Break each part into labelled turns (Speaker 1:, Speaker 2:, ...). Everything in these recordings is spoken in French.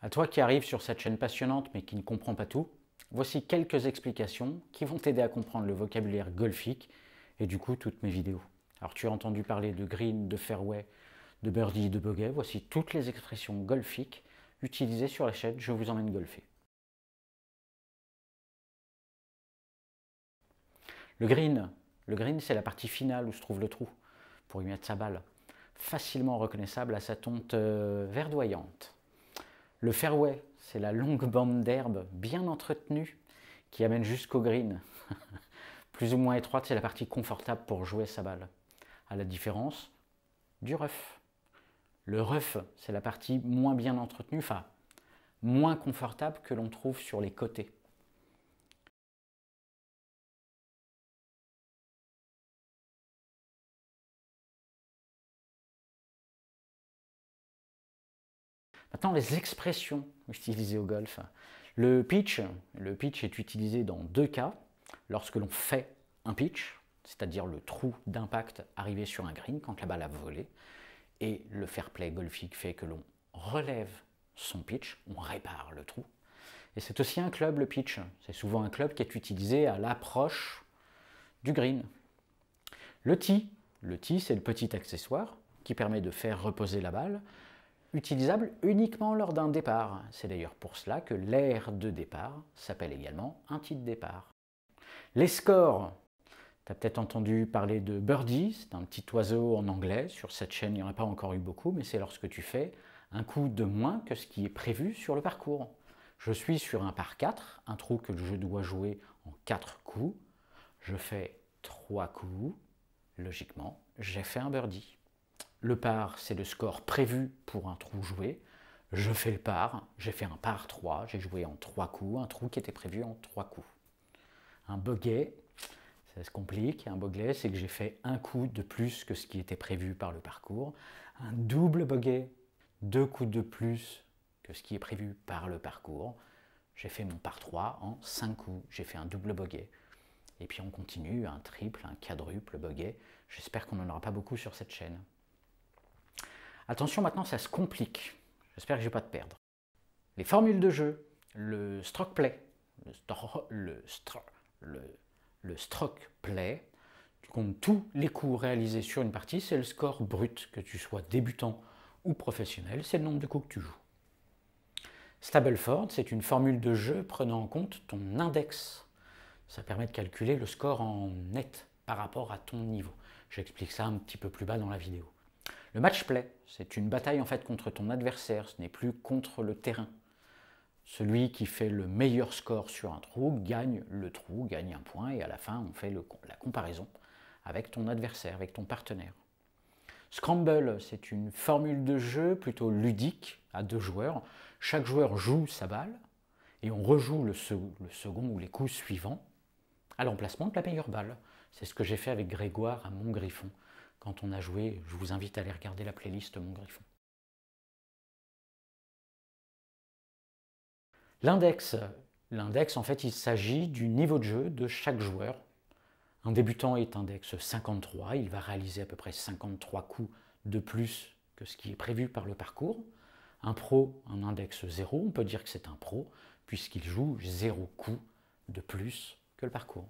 Speaker 1: À toi qui arrives sur cette chaîne passionnante mais qui ne comprend pas tout, voici quelques explications qui vont t'aider à comprendre le vocabulaire golfique et du coup toutes mes vidéos. Alors tu as entendu parler de green, de fairway, de birdie, de bogey. Voici toutes les expressions golfiques utilisées sur la chaîne Je vous emmène golfer. Le green, le green c'est la partie finale où se trouve le trou pour y mettre sa balle, facilement reconnaissable à sa tonte euh, verdoyante. Le fairway, c'est la longue bande d'herbe bien entretenue qui amène jusqu'au green. Plus ou moins étroite, c'est la partie confortable pour jouer sa balle. À la différence du rough. Le rough, c'est la partie moins bien entretenue, enfin moins confortable que l'on trouve sur les côtés. Maintenant, les expressions utilisées au golf. Le pitch, le pitch est utilisé dans deux cas. Lorsque l'on fait un pitch, c'est-à-dire le trou d'impact arrivé sur un green quand la balle a volé, et le fair play golfique fait que l'on relève son pitch, on répare le trou. Et c'est aussi un club, le pitch. C'est souvent un club qui est utilisé à l'approche du green. Le tee, le tee, c'est le petit accessoire qui permet de faire reposer la balle utilisable uniquement lors d'un départ. C'est d'ailleurs pour cela que l'air de départ s'appelle également un titre départ. Les scores. Tu as peut-être entendu parler de birdie, c'est un petit oiseau en anglais. Sur cette chaîne, il n'y en a pas encore eu beaucoup, mais c'est lorsque tu fais un coup de moins que ce qui est prévu sur le parcours. Je suis sur un par 4, un trou que je dois jouer en 4 coups. Je fais 3 coups. Logiquement, j'ai fait un birdie. Le par, c'est le score prévu pour un trou joué. Je fais le par, j'ai fait un par 3, j'ai joué en 3 coups, un trou qui était prévu en 3 coups. Un bogey, ça se complique. Un bogey, c'est que j'ai fait un coup de plus que ce qui était prévu par le parcours. Un double bogey, deux coups de plus que ce qui est prévu par le parcours. J'ai fait mon par 3 en 5 coups. J'ai fait un double bogey. Et puis on continue, un triple, un quadruple bogey. J'espère qu'on n'en aura pas beaucoup sur cette chaîne. Attention, maintenant, ça se complique. J'espère que je ne vais pas te perdre. Les formules de jeu, le stroke play, le, le, stroke play, tu comptes tous les coups réalisés sur une partie, c'est le score brut, que tu sois débutant ou professionnel, c'est le nombre de coups que tu joues. Stableford, c'est une formule de jeu prenant en compte ton index. Ça permet de calculer le score en net par rapport à ton niveau. J'explique ça un petit peu plus bas dans la vidéo. Le match play, c'est une bataille en fait contre ton adversaire, ce n'est plus contre le terrain. Celui qui fait le meilleur score sur un trou gagne le trou, gagne un point, et à la fin, on fait la comparaison avec ton adversaire, avec ton partenaire. Scramble, c'est une formule de jeu plutôt ludique à deux joueurs. Chaque joueur joue sa balle et on rejoue le, le second ou les coups suivants à l'emplacement de la meilleure balle. C'est ce que j'ai fait avec Grégoire à Montgriffon quand on a joué. Je vous invite à aller regarder la playlist Mon Griffon. L'index, l'index en fait il s'agit du niveau de jeu de chaque joueur. Un débutant est index 53, il va réaliser à peu près 53 coups de plus que ce qui est prévu par le parcours. Un pro, un index 0, on peut dire que c'est un pro puisqu'il joue 0 coups de plus que le parcours.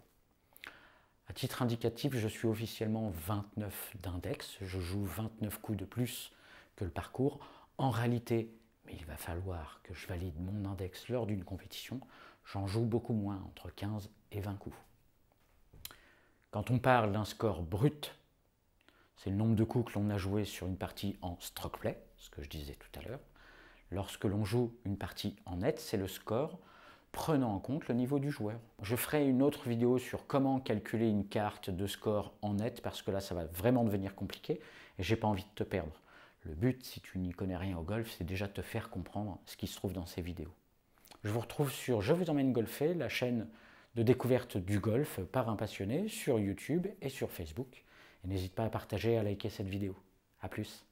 Speaker 1: À titre indicatif, je suis officiellement 29 d'index, je joue 29 coups de plus que le parcours. En réalité, mais il va falloir que je valide mon index lors d'une compétition, j'en joue beaucoup moins, entre 15 et 20 coups. Quand on parle d'un score brut, c'est le nombre de coups que l'on a joué sur une partie en stroke play, ce que je disais tout à l'heure. Lorsque l'on joue une partie en net, c'est le score prenant en compte le niveau du joueur. Je ferai une autre vidéo sur comment calculer une carte de score en net parce que là ça va vraiment devenir compliqué et j'ai pas envie de te perdre. Le but, si tu n'y connais rien au golf, c'est déjà de te faire comprendre ce qui se trouve dans ces vidéos. Je vous retrouve sur Je vous emmène golfer, la chaîne de découverte du golf par un passionné sur YouTube et sur Facebook. Et n'hésite pas à partager et à liker cette vidéo. A plus